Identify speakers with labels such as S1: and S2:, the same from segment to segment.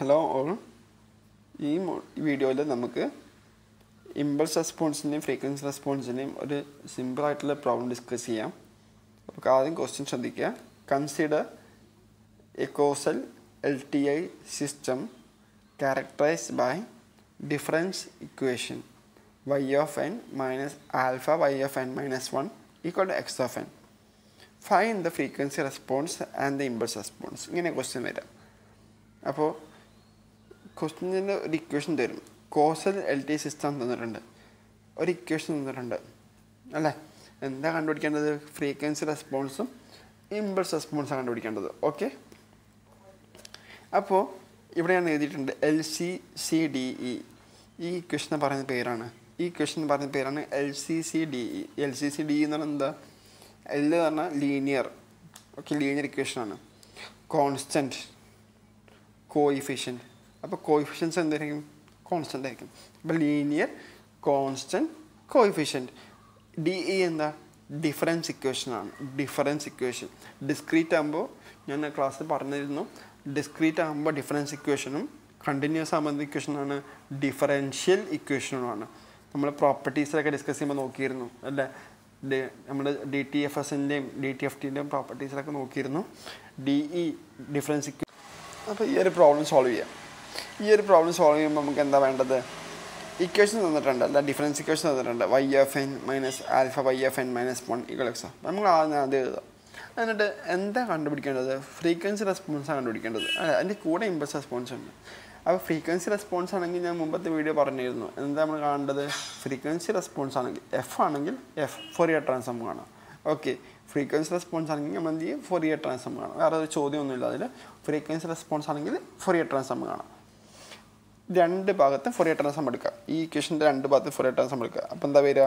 S1: Hello all ഈ വീഡിയോയിൽ നമുക്ക് ഇമ്പൾസ് റെസ്പോൺസിന്റെയും ഫ്രീക്വൻസി റെസ്പോൺസിന്റെയും ഒരു സിമ്പിളായിട്ടുള്ള പ്രോബ്ലം ഡിസ്കസ് ചെയ്യാം. അപ്പോൾ ആദ്യം ക്വസ്റ്റ്യൻ ശ്രദ്ധിക്കുക. Consider a L T I system characterized by difference equation y of n minus alpha y of n minus one equal to x of n find the frequency response and the impulse response ഇങ്ങനെ question വരാം. അപ്പോൾ ക്വസ്റ്റ്യന്റെ ഒരു equation തരും. Causal L T system തന്നിട്ടുണ്ട്. ഒരു equation തന്നിട്ടുണ്ട്. അല്ലേ? എന്താ കണ്ടുപിടിക്കേണ്ടത്? ഫ്രീക്വൻസി റെസ്പോൺസും ഇമ്പൾസ് റെസ്പോൺസും കണ്ടുപിടിക്കേണ്ടത്. ഓക്കെ അപ്പോൾ ഇവിടെ ഞാൻ എഴുതിയിട്ടുണ്ട് L C C D E ഈ ഇക്വേഷൻ പറയുന്ന പേരാണ്. ഈ ഇക്വേഷൻ പറയുന്ന പേരാണ് L C C D E L C C D എന്ന് പറഞ്ഞാൽ എന്താ? എൽ എന്ന് പറഞ്ഞാൽ ലീനിയർ ഓക്കെ ലീനിയർ ഇക്വേഷനാണ് കോൺസ്റ്റന്റ് കോയിഫിഷ്യന്റ് അപ്പോൾ കോയിഫിഷ്യൻസ് എന്തായിരിക്കും കോൺസ്റ്റന്റ് ആയിരിക്കും. അപ്പോൾ linear constant coefficient D E എന്താ? ഡിഫറൻസ് ഇക്വേഷനാണ് ഡിഫറൻസ് ഇക്വേഷൻ ഡിസ്ക്രീറ്റ് ആകുമ്പോൾ ഞാൻ ക്ലാസ്സിൽ പറഞ്ഞിരുന്നു. ഡിസ്ക്രീറ്റ് ആകുമ്പോൾ ഡിഫറൻസ് ഇക്വേഷനും കണ്ടിന്യൂസ് ആകുമ്പോൾ ഇക്വേഷനാണ് ഡിഫറൻഷ്യൽ ഇക്വേഷനുമാണ് നമ്മൾ പ്രോപ്പർട്ടീസിലൊക്കെ ഡിസ്കസ് ചെയ്യുമ്പോൾ നോക്കിയിരുന്നു അല്ലേ? നമ്മൾ ഡി ടി എഫ് എസിന്റെയും ഡി ടി എഫ് ടിന്റെയും പ്രോപ്പർട്ടീസിലൊക്കെ നോക്കിയിരുന്നു. ഡി ഇ ഡിഫറൻസ് ഇക്വേഷൻ അപ്പോൾ ഈ ഒരു പ്രോബ്ലം സോൾവ് ചെയ്യാം. ഈ ഒരു പ്രോബ്ലം സോൾവ് ചെയ്യുമ്പോൾ നമുക്ക് എന്താ വേണ്ടത്? ഇക്വേഷൻ തന്നിട്ടുണ്ട്. അല്ല ഡിഫറൻസ് ഇക്വേഷൻ തന്നിട്ടുണ്ട്. Y of n minus alpha y of n minus one x നമ്മൾ ആദ്യം അത് എഴുതാം. എന്നിട്ട് എന്താ കണ്ടുപിടിക്കേണ്ടത്? ഫ്രീക്വൻസി റെസ്പോൺസാണ് കണ്ടുപിടിക്കേണ്ടത്. അല്ല അതിന്റെ കൂടെ ഇമ്പൾസ് റെസ്പോൺസ് ഉണ്ട്. അപ്പോൾ ഫ്രീക്വൻസി റെസ്പോൺസ് ആണെങ്കിൽ ഞാൻ മുമ്പത്തെ വീഡിയോ പറഞ്ഞിരുന്നു. എന്താ നമ്മൾ കാണേണ്ടത്? ഫ്രീക്വൻസി റെസ്പോൺസ് ആണെങ്കിൽ എഫ് ആണെങ്കിൽ എഫ് ഫോറിയർ ട്രാൻസ്ഫോം കാണാം. ഓക്കെ ഫ്രീക്വൻസി റെസ്പോൺസ് ആണെങ്കിൽ നമ്മൾ എന്ത് ചെയ്യും? ഫോറിയർ ട്രാൻസ്ഫോം കാണാം. വേറെ ഒരു ചോദ്യമൊന്നുമില്ല അതിൽ ഫ്രീക്വൻസി റെസ്പോൺസ് ആണെങ്കിൽ ഫോറിയർ ട്രാൻസ്ഫോം കാണാം. രണ്ട് ഭാഗത്ത് ഫോറിയർ ട്രാൻസ്ഫോം എടുക്കുക. ഈ ഇക്വേഷന്റെ രണ്ട് ഭാഗത്ത് ഫോറിയർ ട്രാൻസ്ഫോം എടുക്കുക. അപ്പോൾ എന്താ വരിക?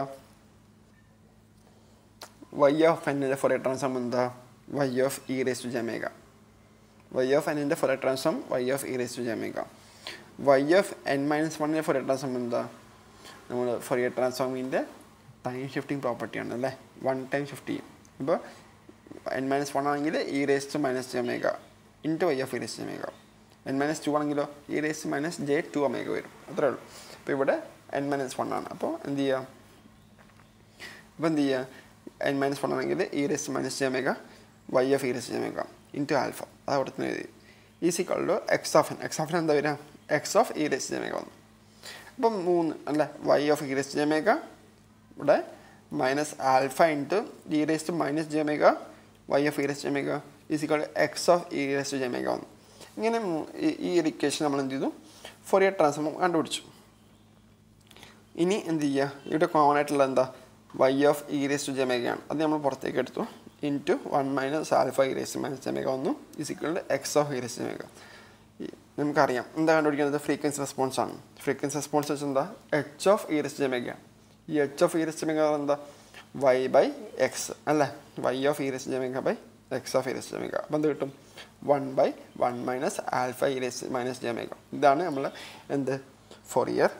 S1: വൈ ഓഫ് എന്നിന്റെ ഫോറിയർ ട്രാൻസ്ഫോം എന്താ? Y of e raise to ജമേക Y of എന്നിന്റെ Fourier transform y of e raise to ജമേക Y of N minus വണ്ണിന്റെ ഫോറിയർ ട്രാൻസ്ഫോം എന്താ? നമ്മൾ ഫോറിയർ ട്രാൻസ്ഫോമിന്റെ ടൈം ഷിഫ്റ്റിംഗ് പ്രോപ്പർട്ടിയാണ് അല്ലേ? വൺ ടൈം ഷിഫ്റ്റ് ചെയ്യും ഇപ്പോൾ എൻ മൈനസ് വൺ ആണെങ്കിൽ E raise to minus ജമേക into y of e raise ജമേക N minus two ആണെങ്കിലോ? E raise minus j two omega വരും. അത്രേ ഉള്ളൂ. അപ്പോൾ ഇവിടെ എൻ മൈനസ് വൺ ആണ്. അപ്പോൾ എന്ത് ചെയ്യുക അപ്പോൾ എന്ത് ചെയ്യുക എൻ മൈനസ് വൺ ആണെങ്കിൽ e raise minus j omega y of e raise j omega into alpha അത് അവിടെ തന്നെ എഴുതി. Is equal to x of n x of n എന്താ വരിക? X of e raise j omega വന്നു. അപ്പം മൂന്ന് അല്ലേ? Y of e raise j omega ഇവിടെ minus alpha into e raise to minus j omega y of e raise j omega is equal two x of e raise to j omega വന്നു. ഇങ്ങനെ ഈ ഒരു equation നമ്മൾ എന്ത് ചെയ്തു? Fourier transform കണ്ടുപിടിച്ചു. ഇനി എന്ത് ചെയ്യുക ഇവിടെ കോമൺ ആയിട്ടുള്ള എന്താ? Y of e raise to ജമേഖയാണ് അത് നമ്മൾ പുറത്തേക്ക് എടുത്തു. Into one minus alpha e raise minus j omega വന്നു. Is equal x of e raise j omega നമുക്കറിയാം. എന്താ കണ്ടുപിടിക്കുന്നത്? ഫ്രീക്വൻസി റെസ്പോൺസ് ആണ്. ഫ്രീക്വൻസി റെസ്പോൺസ് വെച്ചാൽ എന്താ? എച്ച് ഓഫ് ഇ റേസ് ജമേഗയാണ് ഈ h of e raise j omega എന്താ? വൈ ബൈ എക്സ് അല്ലേ? Y of e raise j omega by x of e raise j omega അപ്പം എന്ത് കിട്ടും? One by one minus alpha e raise minus j omega ഇതാണ് നമ്മൾ എന്ത്? Four year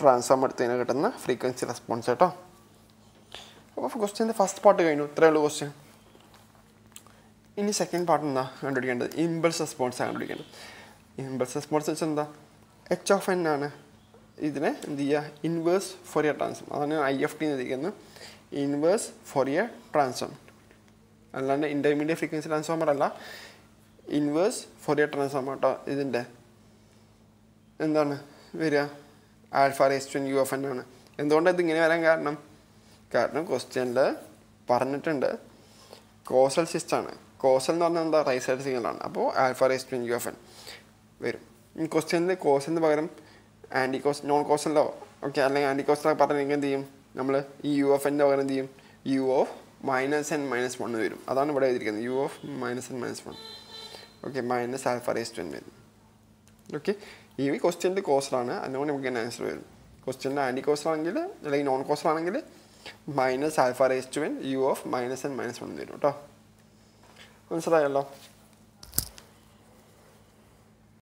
S1: transform എടുത്തതിന് കിട്ടുന്ന ഫ്രീക്വൻസി റെസ്പോൺസ് കേട്ടോ. അപ്പോൾ ക്വസ്റ്റ്യന്റെ ഫസ്റ്റ് പാർട്ട് കഴിഞ്ഞു. ഇത്രയേ ഉള്ളൂ ക്വസ്റ്റ്യൻ ഇനി സെക്കൻഡ് പാർട്ട് എന്താ കണ്ടുപിടിക്കേണ്ടത്? ഇമ്പൾസ് റെസ്പോൺസ് കണ്ടുപിടിക്കേണ്ടത്. ഇമ്പൾസ് റെസ്പോൺസ് വെച്ചാൽ എന്താ? എച്ച് ഓഫ് എൻ ആണ് ഇതിനെ എന്ത് ചെയ്യുക ഇൻവേഴ്സ് ഫോറിയർ ട്രാൻസ്ഫോം അതാണ് ഐ എഫ് ടി എന്ന് ഇരിക്കുന്നത് ഇൻവേഴ്സ് ഫോറിയർ ട്രാൻസ്ഫോം അല്ലാണ്ട് ഇന്റർമീഡിയറ്റ് ഫ്രീക്വൻസി ട്രാൻസ്ഫോമർ അല്ല. ഇൻവേഴ്സ് ഫോറിയർ ട്രാൻസ്ഫോമർ കേട്ടോ ഇതിന്റെ. എന്താണ് വരിക? Alpha s to u f n ആണ്. എന്തുകൊണ്ട് ഇതിങ്ങനെ വരാൻ കാരണം? കാരണം ക്വസ്റ്റ്യനിൽ പറഞ്ഞിട്ടുണ്ട്. കോസൽ സിസ്റ്റാണ് കോസൽ എന്ന് പറഞ്ഞാൽ എന്താ? റൈറ്റ് സൈഡ് സിഗ്നലാണ് അപ്പോൾ alpha s to u f n വരും. ക്വസ്റ്റ്യനിൽ കോസിന് പകരം ആന്റി കോസ് നോൺ കോസലോ ഓക്കെ അല്ലെങ്കിൽ ആന്റി കോസലൊക്കെ പറഞ്ഞെങ്കിൽ എന്ത് ചെയ്യും? നമ്മൾ ഈ യു എഫ് എന്റെ പകരം എന്ത് ചെയ്യും? U of minus n minus one വരും. അതാണ് ഇവിടെ എഴുതിയിരിക്കുന്നത്. U of minus n minus one okay minus alpha raise to n വരും. ഓക്കെ ഈ ക്വസ്റ്റ്യന്റെ കോസ്റ്ററാണ് അതുകൊണ്ട് നമുക്ക് ആൻസർ വരും. ക്വസ്റ്റ്യന്റെ ആന്റി കോസ്റ്ററാണെങ്കിൽ അല്ലെങ്കിൽ non കോസ്റ്ററാണെങ്കിൽ minus alpha raise to n u of minus n minus one വരും കേട്ടോ മനസ്സിലായല്ലോ?